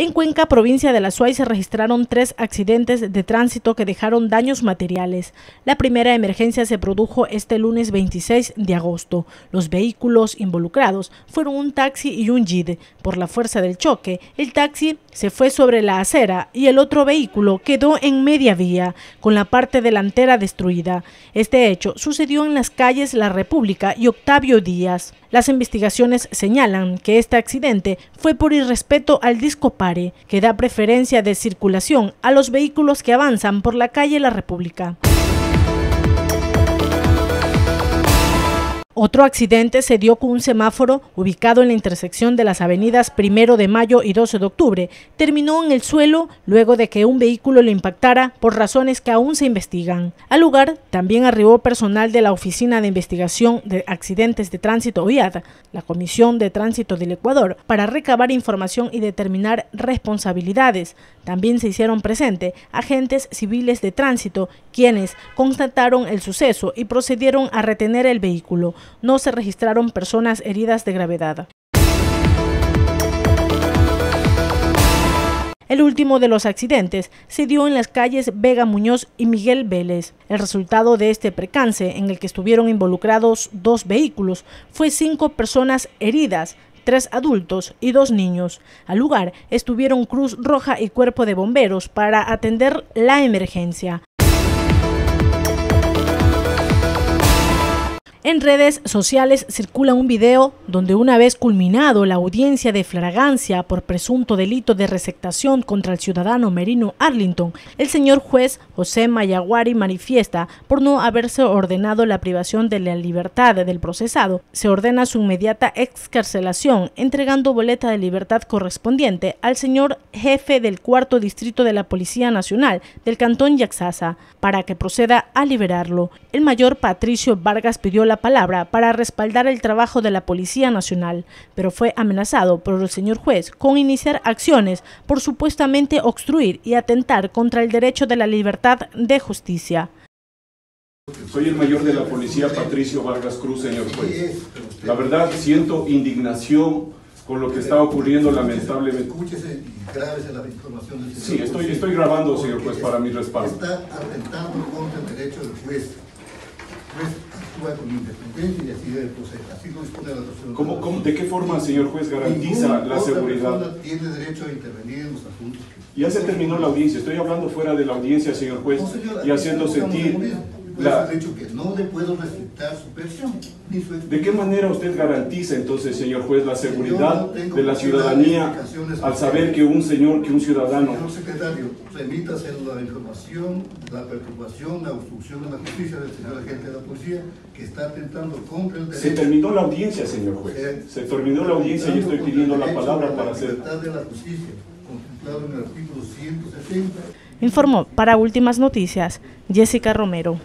En Cuenca, provincia de La Suay, se registraron tres accidentes de tránsito que dejaron daños materiales. La primera emergencia se produjo este lunes 26 de agosto. Los vehículos involucrados fueron un taxi y un jeep. Por la fuerza del choque, el taxi se fue sobre la acera y el otro vehículo quedó en media vía, con la parte delantera destruida. Este hecho sucedió en las calles La República y Octavio Díaz. Las investigaciones señalan que este accidente fue por irrespeto al disco pare, que da preferencia de circulación a los vehículos que avanzan por la calle La República. Otro accidente se dio con un semáforo ubicado en la intersección de las avenidas Primero de Mayo y 12 de Octubre. Terminó en el suelo luego de que un vehículo lo impactara por razones que aún se investigan. Al lugar también arribó personal de la Oficina de Investigación de Accidentes de Tránsito OIAD, la Comisión de Tránsito del Ecuador, para recabar información y determinar responsabilidades. También se hicieron presente agentes civiles de tránsito, quienes constataron el suceso y procedieron a retener el vehículo no se registraron personas heridas de gravedad. El último de los accidentes se dio en las calles Vega Muñoz y Miguel Vélez. El resultado de este precance, en el que estuvieron involucrados dos vehículos, fue cinco personas heridas, tres adultos y dos niños. Al lugar estuvieron Cruz Roja y Cuerpo de Bomberos para atender la emergencia. En redes sociales circula un video donde una vez culminado la audiencia de flagancia por presunto delito de receptación contra el ciudadano Merino Arlington, el señor juez José Mayaguari manifiesta por no haberse ordenado la privación de la libertad del procesado. Se ordena su inmediata excarcelación, entregando boleta de libertad correspondiente al señor jefe del cuarto distrito de la Policía Nacional del Cantón Yaxasa para que proceda a liberarlo. El mayor Patricio Vargas pidió la palabra para respaldar el trabajo de la Policía Nacional, pero fue amenazado por el señor juez con iniciar acciones por supuestamente obstruir y atentar contra el derecho de la libertad de justicia. Soy el mayor de la policía, Patricio Vargas Cruz, señor juez. La verdad, siento indignación con lo que está ocurriendo lamentablemente. Escúchese grábese la información del señor Sí, estoy, estoy grabando, señor juez, para mi respaldo. Está atentando contra el derecho del juez. Juez actúa con independencia y así debe proceder. Así lo dispone la Constitución. ¿Cómo, cómo, de qué forma, señor juez, garantiza la seguridad? persona tiene derecho a intervenir en los asuntos. Ya se terminó la audiencia, estoy hablando fuera de la audiencia, señor juez, No, y haciendo sentir... El la- juez ha dicho que no le puedo respetar su versión ni su ¿De qué manera usted garantiza entonces, señor juez, la seguridad no de la ciudadanía al saber que un señor, que un ciudadano... Señor secretario, remítase la información, la perturbación, la obstrucción de la justicia del señor agente de la policía que está atentando contra el Se derecho. terminó la audiencia, señor juez. Se terminó la audiencia y estoy pidiendo la palabra para hacer... De la justicia, contemplado en el artículo 170. Informó para Últimas Noticias Jessica Romero.